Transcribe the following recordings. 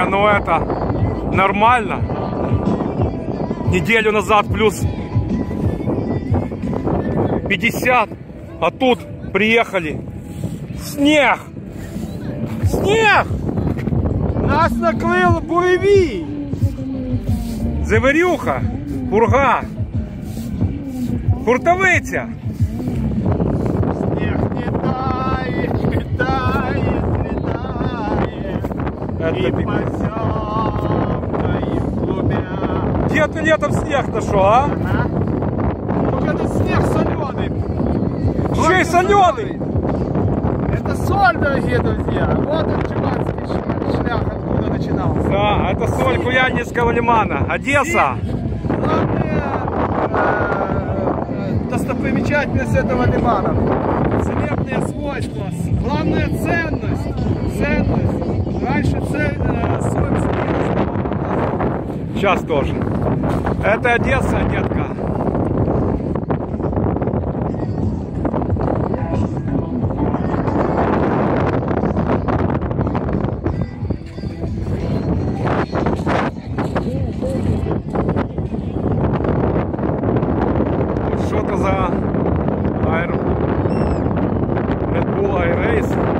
Не, ну это нормально. Неделю назад плюс 50, а тут приехали. Снег! Снег! Нас накрыл буревій. Заверюха, пурга, хуртовиця. Снег не тает, не тает, не тает. Это И. Где ты летом снег нашел, а? А? Только это снег соленый. Еще и соленый. Это соль, дорогие друзья. Вот он, чуванский шлях, откуда начинался. Да, это соль Куяльницкого лимана. Одесса. Главная э, достопримечательность этого лимана. Целебные свойства. Главная ценность. Ценность. Раньше цель, э. Сейчас тоже. Это Одесса, детка. Что это за аэро... Понятно.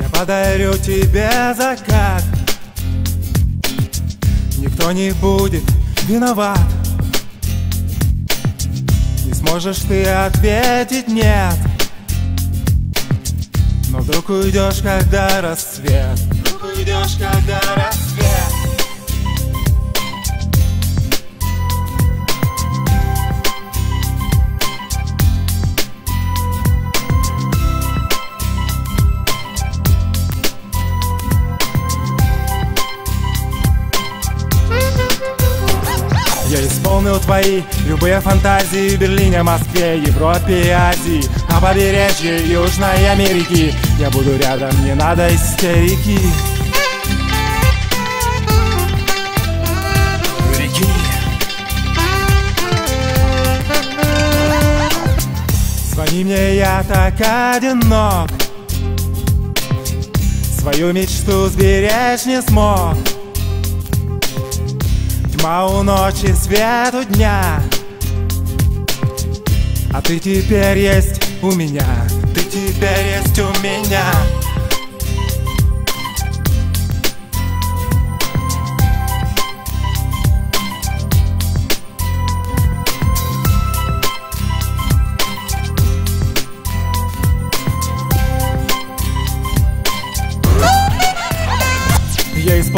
Я подарю тебе закат Никто не будет виноват Не сможешь ты ответить нет Но вдруг уйдешь, когда рассвет. Вдруг уйдешь, когда рассвет твои любые фантазии В Берлине, Москве, Европе и Азии. На побережье Южной Америки. Я буду рядом, не надо истерики. Реки. Звони мне, я так одинок. Свою мечту сберечь не смог Тьма у ночи, свет у дня. А ты теперь есть у меня. Ты теперь есть у меня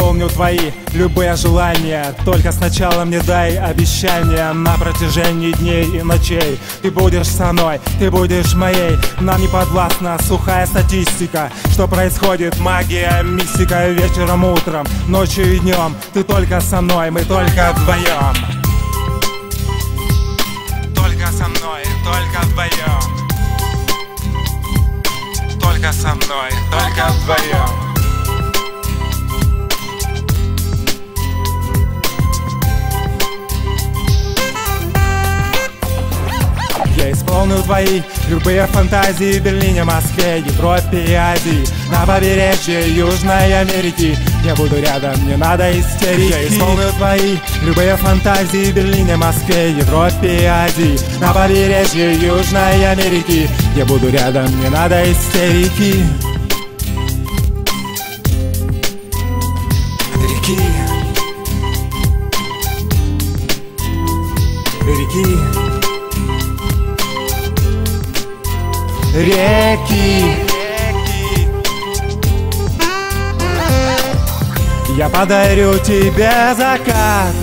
исполню твои любые желания. Только сначала мне дай обещание На протяжении дней и ночей. Ты будешь со мной, ты будешь моей. Нам не подвластна сухая статистика. Что происходит, магия, мистика Вечером, утром, ночью и днем. Ты только со мной, мы только вдвоем. Только со мной, только вдвоем. Только со мной, только вдвоем Я исполнил твои любые фантазии. В Берлине, Москве, Европе и Азии. На побережье Южной Америки. Я буду рядом, не надо истерики. Я исполнил твои любые фантазии. В Берлине, Москве, Европе и Азии. На побережье Южной Америки. Я буду рядом, не надо истерики. Реки. Реки реки. Я подарю тебе закат